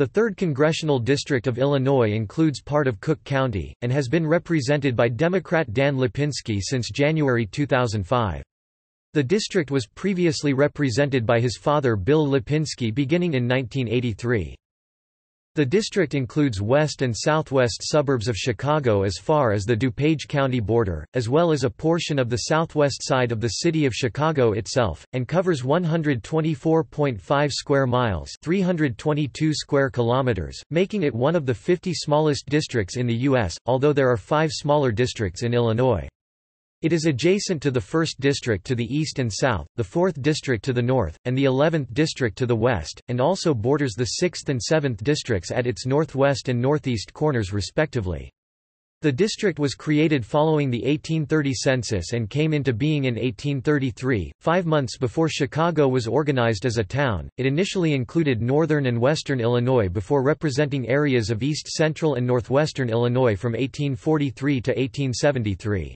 The 3rd Congressional District of Illinois includes part of Cook County, and has been represented by Democrat Dan Lipinski since January 2005. The district was previously represented by his father Bill Lipinski beginning in 1983. The district includes west and southwest suburbs of Chicago as far as the DuPage County border, as well as a portion of the southwest side of the city of Chicago itself, and covers 124.5 square miles 322 square kilometers, making it one of the 50 smallest districts in the U.S., although there are five smaller districts in Illinois. It is adjacent to the 1st District to the east and south, the 4th District to the north, and the 11th District to the west, and also borders the 6th and 7th Districts at its northwest and northeast corners respectively. The district was created following the 1830 census and came into being in 1833, five months before Chicago was organized as a town. It initially included northern and western Illinois before representing areas of east central and northwestern Illinois from 1843 to 1873.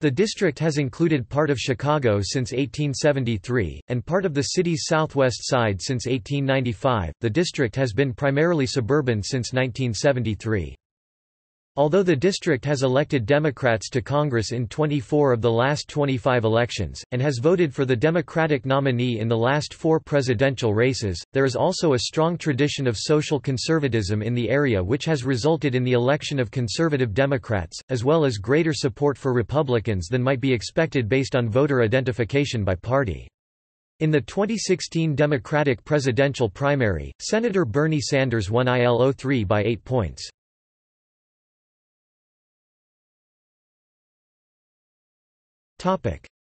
The district has included part of Chicago since 1873, and part of the city's southwest side since 1895. The district has been primarily suburban since 1973. Although the district has elected Democrats to Congress in 24 of the last 25 elections, and has voted for the Democratic nominee in the last four presidential races, there is also a strong tradition of social conservatism in the area which has resulted in the election of conservative Democrats, as well as greater support for Republicans than might be expected based on voter identification by party. In the 2016 Democratic presidential primary, Senator Bernie Sanders won ILO 3 by 8 points.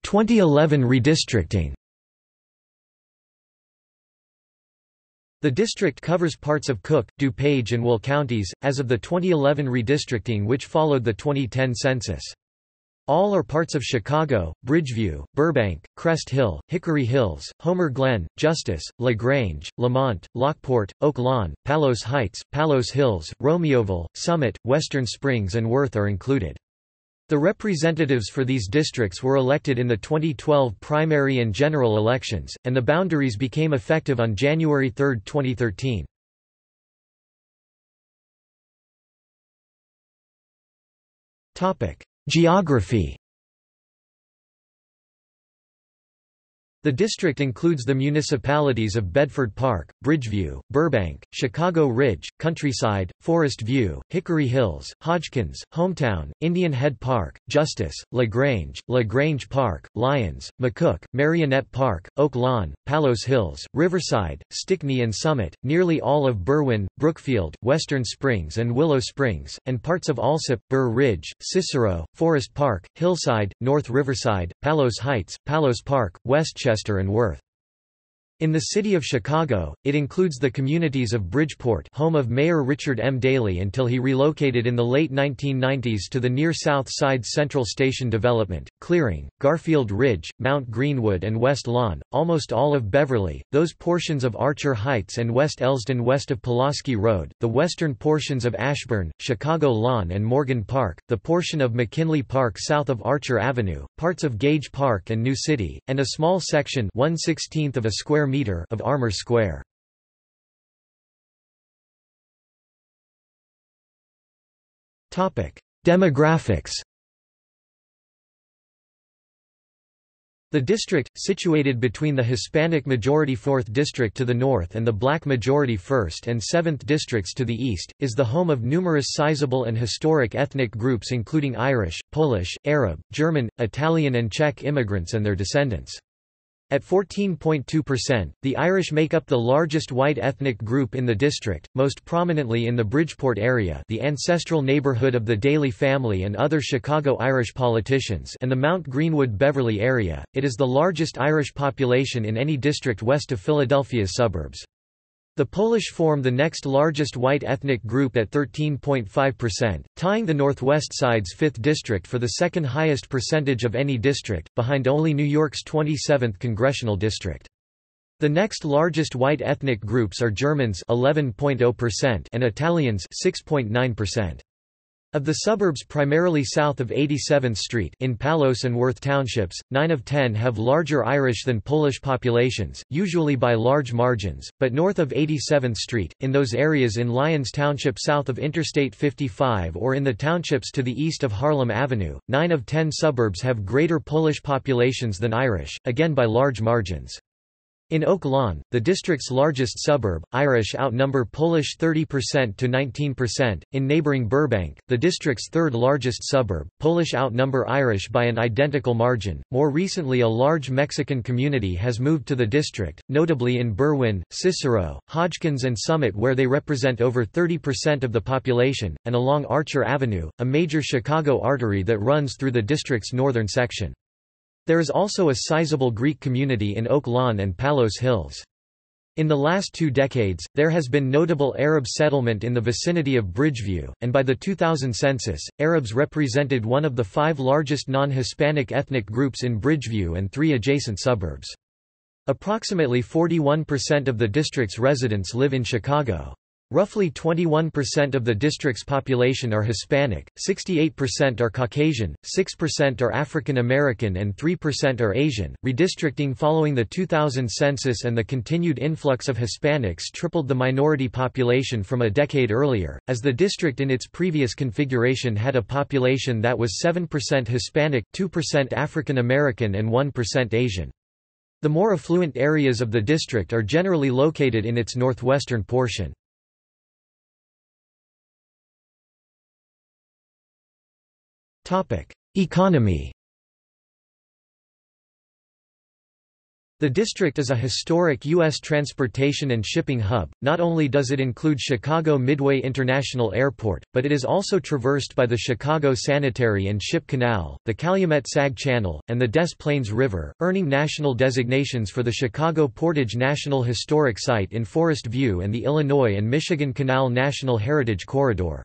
2011 redistricting The district covers parts of Cook, DuPage and Will counties, as of the 2011 redistricting which followed the 2010 census. All are parts of Chicago, Bridgeview, Burbank, Crest Hill, Hickory Hills, Homer Glen, Justice, LaGrange, Lemont, Lockport, Oak Lawn, Palos Heights, Palos Hills, Romeoville, Summit, Western Springs and Worth are included. The representatives for these districts were elected in the 2012 primary and general elections, and the boundaries became effective on January 3, 2013. Geography The district includes the municipalities of Bedford Park, Bridgeview, Burbank, Chicago Ridge, Countryside, Forest View, Hickory Hills, Hodgkins, Hometown, Indian Head Park, Justice, LaGrange, LaGrange Park, Lyons, McCook, Merrionette Park, Oak Lawn, Palos Hills, Riverside, Stickney and Summit, nearly all of Berwyn, Brookfield, Western Springs and Willow Springs, and parts of Alsip, Burr Ridge, Cicero, Forest Park, Hillside, North Riverside, Palos Heights, Palos Park, Westchester and Worth. In the city of Chicago, it includes the communities of Bridgeport home of Mayor Richard M. Daley until he relocated in the late 1990s to the near South Side Central Station development, Clearing, Garfield Ridge, Mount Greenwood and West Lawn, almost all of Beverly, those portions of Archer Heights and West Elsdon west of Pulaski Road, the western portions of Ashburn, Chicago Lawn and Morgan Park, the portion of McKinley Park south of Archer Avenue, parts of Gage Park and New City, and a small section 1 of a square square meter of Armour Square. Topic: Demographics. The district, situated between the Hispanic majority 4th District to the north and the Black majority 1st and 7th Districts to the east, is the home of numerous sizable and historic ethnic groups including Irish, Polish, Arab, German, Italian and Czech immigrants and their descendants. At 14.2%, the Irish make up the largest white ethnic group in the district, most prominently in the Bridgeport area the ancestral neighborhood of the Daley family and other Chicago Irish politicians and the Mount Greenwood-Beverly area. It is the largest Irish population in any district west of Philadelphia's suburbs. The Polish form the next largest white ethnic group at 13.5%, tying the Northwest Side's 5th district for the second highest percentage of any district, behind only New York's 27th congressional district. The next largest white ethnic groups are Germans 11.0% and Italians 6.9%. Of the suburbs primarily south of 87th Street in Palos and Worth townships, 9 of 10 have larger Irish than Polish populations, usually by large margins, but north of 87th Street, in those areas in Lyons Township south of Interstate 55 or in the townships to the east of Harlem Avenue, 9 of 10 suburbs have greater Polish populations than Irish, again by large margins. In Oak Lawn, the district's largest suburb, Irish outnumber Polish 30% to 19%. In neighboring Burbank, the district's third largest suburb, Polish outnumber Irish by an identical margin. More recently, a large Mexican community has moved to the district, notably in Berwyn, Cicero, Hodgkins, and Summit, where they represent over 30% of the population, and along Archer Avenue, a major Chicago artery that runs through the district's northern section. There is also a sizable Greek community in Oak Lawn and Palos Hills. In the last two decades, there has been notable Arab settlement in the vicinity of Bridgeview, and by the 2000 census, Arabs represented one of the five largest non-Hispanic ethnic groups in Bridgeview and three adjacent suburbs. Approximately 41% of the district's residents live in Chicago. Roughly 21% of the district's population are Hispanic, 68% are Caucasian, 6% are African American and 3% are Asian. Redistricting following the 2000 census and the continued influx of Hispanics tripled the minority population from a decade earlier, as the district in its previous configuration had a population that was 7% Hispanic, 2% African American and 1% Asian. The more affluent areas of the district are generally located in its northwestern portion. Economy The district is a historic U.S. transportation and shipping hub, not only does it include Chicago Midway International Airport, but it is also traversed by the Chicago Sanitary and Ship Canal, the Calumet-Sag Channel, and the Des Plaines River, earning national designations for the Chicago Portage National Historic Site in Forest View and the Illinois and Michigan Canal National Heritage Corridor.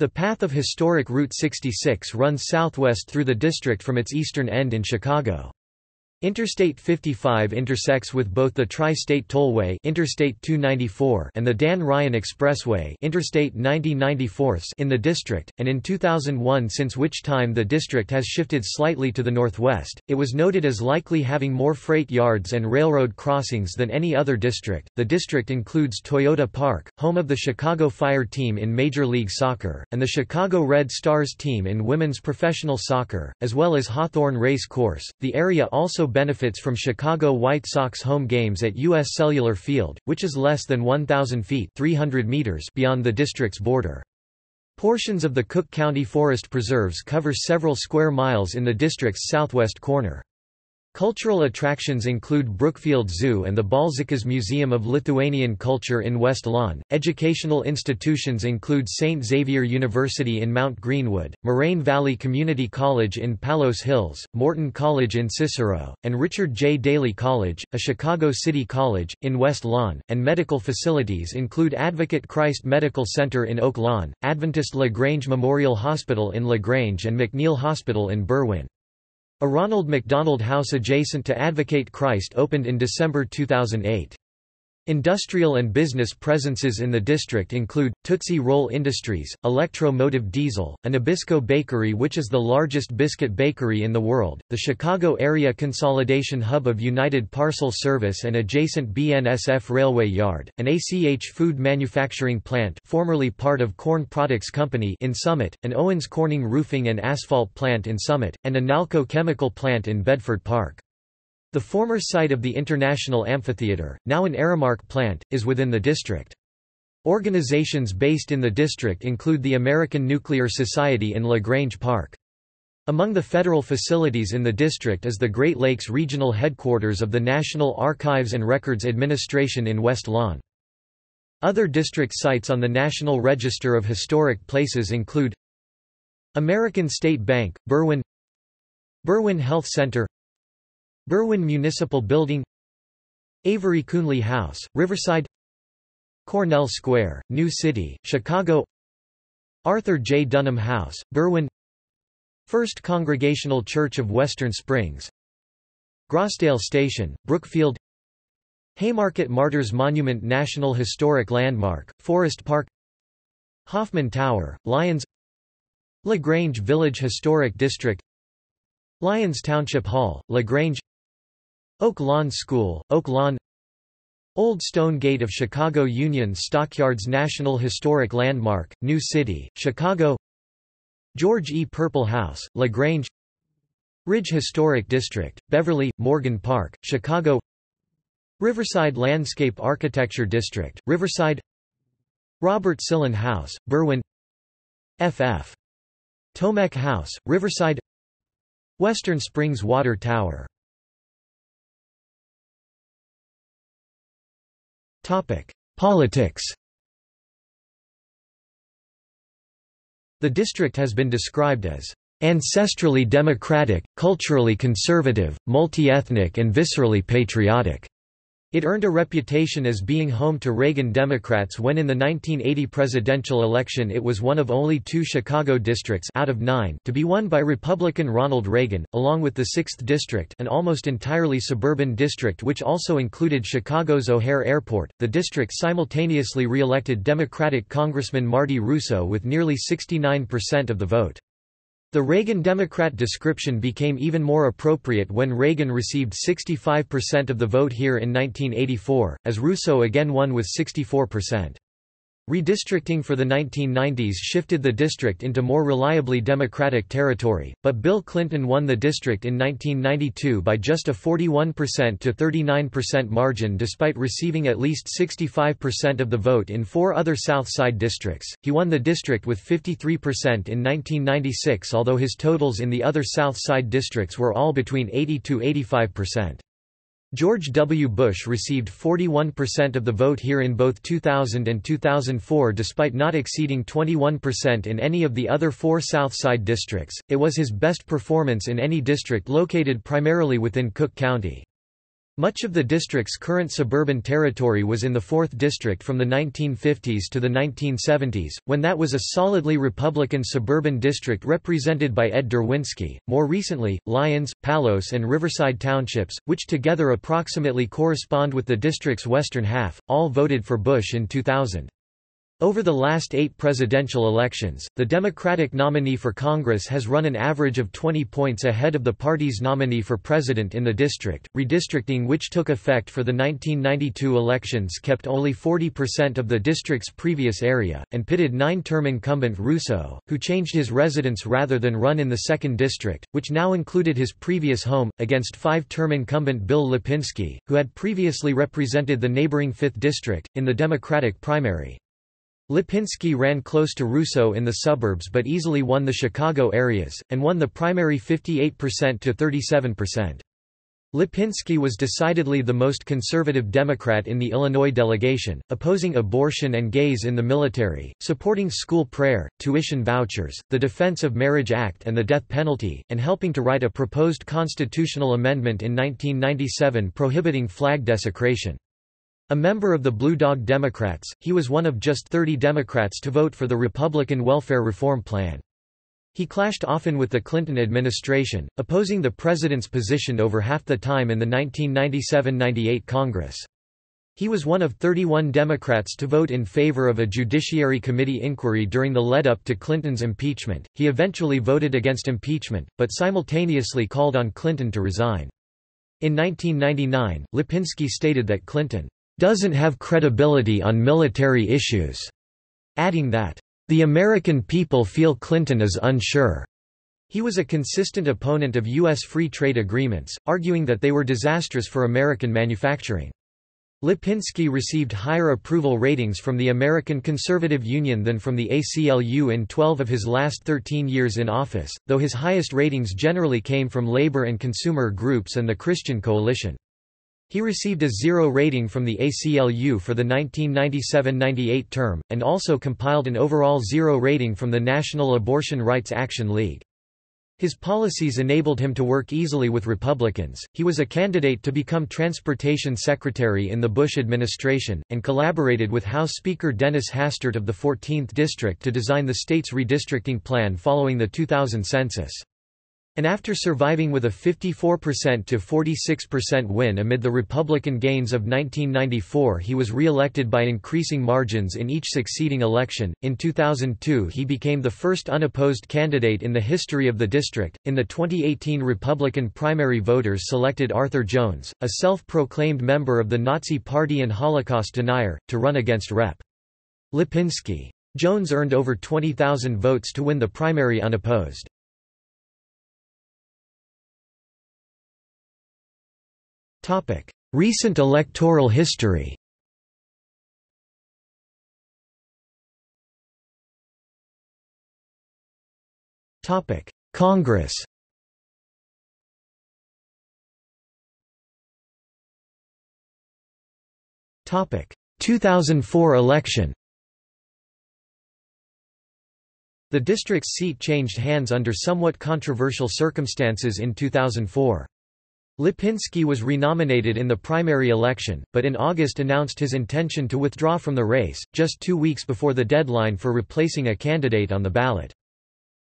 The path of historic Route 66 runs southwest through the district from its eastern end in Chicago. Interstate 55 intersects with both the Tri-State Tollway Interstate 294 and the Dan Ryan Expressway Interstate 90 in the district, and in 2001 since which time the district has shifted slightly to the northwest, it was noted as likely having more freight yards and railroad crossings than any other district. The district includes Toyota Park, home of the Chicago Fire team in Major League Soccer, and the Chicago Red Stars team in women's professional soccer, as well as Hawthorne Race Course. The area also benefits from Chicago White Sox home games at U.S. Cellular Field, which is less than 1,000 feet 300 meters beyond the district's border. Portions of the Cook County Forest Preserves cover several square miles in the district's southwest corner. Cultural attractions include Brookfield Zoo and the Balzekas Museum of Lithuanian Culture in West Lawn. Educational institutions include St. Xavier University in Mount Greenwood, Moraine Valley Community College in Palos Hills, Morton College in Cicero, and Richard J. Daley College, a Chicago City college, in West Lawn, and medical facilities include Advocate Christ Medical Center in Oak Lawn, Adventist LaGrange Memorial Hospital in LaGrange and MacNeal Hospital in Berwyn. A Ronald McDonald House adjacent to Advocate Christ opened in December 2008. Industrial and business presences in the district include, Tootsie Roll Industries, Electro Motive Diesel, a Nabisco Bakery which is the largest biscuit bakery in the world, the Chicago Area Consolidation Hub of United Parcel Service and adjacent BNSF Railway Yard, an ACH food manufacturing plant formerly part of Corn Products Company in Summit, an Owens Corning roofing and asphalt plant in Summit, and a Nalco chemical plant in Bedford Park. The former site of the International Amphitheatre, now an Aramark plant, is within the district. Organizations based in the district include the American Nuclear Society in LaGrange Park. Among the federal facilities in the district is the Great Lakes Regional Headquarters of the National Archives and Records Administration in West Lawn. Other district sites on the National Register of Historic Places include American State Bank, Berwyn Berwyn Health Center Berwyn Municipal Building Avery Coonley House, Riverside Cornell Square, New City, Chicago Arthur J. Dunham House, Berwyn First Congregational Church of Western Springs Grossdale Station, Brookfield Haymarket Martyrs Monument National Historic Landmark, Forest Park Hoffman Tower, Lyons LaGrange Village Historic District Lyons Township Hall, LaGrange Oak Lawn School, Oak Lawn Old Stone Gate of Chicago Union Stockyards National Historic Landmark, New City, Chicago George E. Purple House, LaGrange Ridge Historic District, Beverly, Morgan Park, Chicago Riverside Landscape Architecture District, Riverside Robert Sillen House, Berwyn F.F. Tomek House, Riverside Western Springs Water Tower Politics The district has been described as ancestrally democratic, culturally conservative, multi-ethnic and viscerally patriotic. It earned a reputation as being home to Reagan Democrats when in the 1980 presidential election it was one of only two Chicago districts out of nine to be won by Republican Ronald Reagan, along with the 6th District an almost entirely suburban district which also included Chicago's O'Hare Airport. The district simultaneously re-elected Democratic Congressman Marty Russo with nearly 69% of the vote. The Reagan Democrat description became even more appropriate when Reagan received 65% of the vote here in 1984, as Russo again won with 64%. Redistricting for the 1990s shifted the district into more reliably Democratic territory, but Bill Clinton won the district in 1992 by just a 41% to 39% margin despite receiving at least 65% of the vote in four other South Side districts. He won the district with 53% in 1996 although his totals in the other South Side districts were all between 80 to 85%. George W. Bush received 41% of the vote here in both 2000 and 2004 despite not exceeding 21% in any of the other four South Side districts. It was his best performance in any district located primarily within Cook County. Much of the district's current suburban territory was in the 4th District from the 1950s to the 1970s, when that was a solidly Republican suburban district represented by Ed Derwinski. More recently, Lyons, Palos, and Riverside townships, which together approximately correspond with the district's western half, all voted for Bush in 2000. Over the last eight presidential elections, the Democratic nominee for Congress has run an average of 20 points ahead of the party's nominee for president in the district. Redistricting, which took effect for the 1992 elections, kept only 40% of the district's previous area, and pitted nine term incumbent Russo, who changed his residence rather than run in the 2nd District, which now included his previous home, against five term incumbent Bill Lipinski, who had previously represented the neighboring 5th District, in the Democratic primary. Lipinski ran close to Russo in the suburbs but easily won the Chicago areas, and won the primary 58% to 37%. Lipinski was decidedly the most conservative Democrat in the Illinois delegation, opposing abortion and gays in the military, supporting school prayer, tuition vouchers, the Defense of Marriage Act and the death penalty, and helping to write a proposed constitutional amendment in 1997 prohibiting flag desecration. A member of the Blue Dog Democrats, he was one of just 30 Democrats to vote for the Republican welfare reform plan. He clashed often with the Clinton administration, opposing the president's position over half the time in the 1997–98 Congress. He was one of 31 Democrats to vote in favor of a Judiciary Committee inquiry during the lead-up to Clinton's impeachment. He eventually voted against impeachment, but simultaneously called on Clinton to resign. In 1999, Lipinski stated that Clinton doesn't have credibility on military issues, adding that, the American people feel Clinton is unsure. He was a consistent opponent of U.S. free trade agreements, arguing that they were disastrous for American manufacturing. Lipinski received higher approval ratings from the American Conservative Union than from the ACLU in 12 of his last 13 years in office, though his highest ratings generally came from labor and consumer groups and the Christian Coalition. He received a zero rating from the ACLU for the 1997–98 term, and also compiled an overall zero rating from the National Abortion Rights Action League. His policies enabled him to work easily with Republicans. He was a candidate to become Transportation Secretary in the Bush administration, and collaborated with House Speaker Dennis Hastert of the 14th District to design the state's redistricting plan following the 2000 census. And after surviving with a 54% to 46% win amid the Republican gains of 1994, he was re-elected by increasing margins in each succeeding election. In 2002, he became the first unopposed candidate in the history of the district. In the 2018 Republican primary, voters selected Arthur Jones, a self-proclaimed member of the Nazi Party and Holocaust denier, to run against Rep. Lipinski. Jones earned over 20,000 votes to win the primary unopposed. Recent electoral history. Congress. Topic. 2004 election. The district's seat changed hands under somewhat controversial circumstances in 2004. Lipinski was renominated in the primary election, but in August announced his intention to withdraw from the race, just two weeks before the deadline for replacing a candidate on the ballot.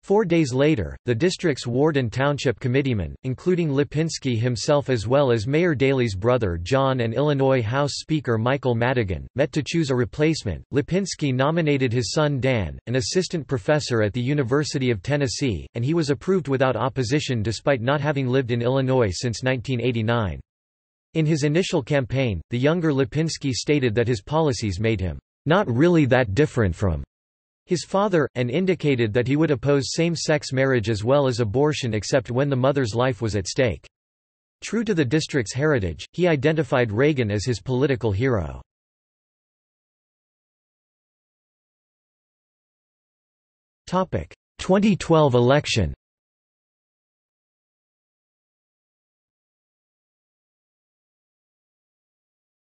Four days later, the district's ward and township committeemen, including Lipinski himself as well as Mayor Daley's brother John and Illinois House Speaker Michael Madigan, met to choose a replacement. Lipinski nominated his son Dan, an assistant professor at the University of Tennessee, and he was approved without opposition despite not having lived in Illinois since 1989. In his initial campaign, the younger Lipinski stated that his policies made him not really that different from his father, and indicated that he would oppose same-sex marriage as well as abortion except when the mother's life was at stake. True to the district's heritage, he identified Reagan as his political hero. Topic: 2012 election.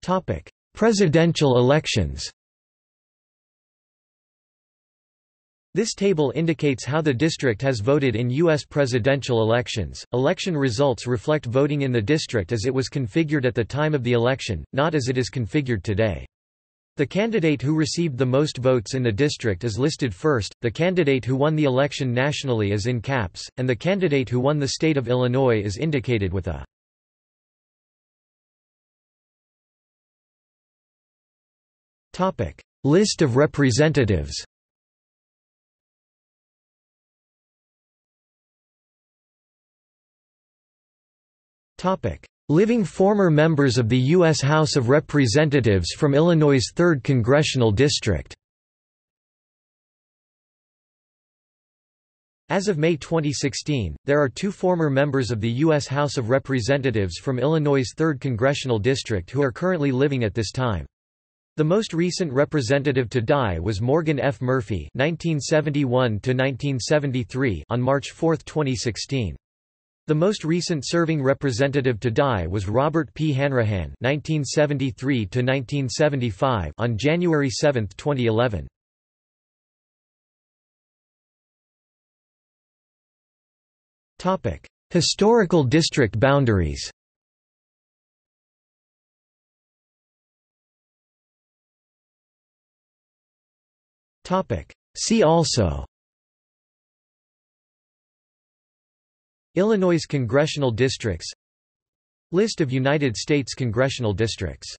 Topic: Presidential elections. This table indicates how the district has voted in U.S. presidential elections. Election results reflect voting in the district as it was configured at the time of the election, not as it is configured today. The candidate who received the most votes in the district is listed first, the candidate who won the election nationally is in caps, and the candidate who won the state of Illinois is indicated with a List of representatives Living former members of the U.S. House of Representatives from Illinois' 3rd Congressional District As of May 2016, there are two former members of the U.S. House of Representatives from Illinois' 3rd Congressional District who are currently living at this time. The most recent representative to die was Morgan F. Murphy (1971–1973) on March 4, 2016. The most recent serving representative to die was Robert P. Hanrahan (1973–1975) on January 7, 2011. Topic: Historical district boundaries. Topic: See also. Illinois congressional districts List of United States congressional districts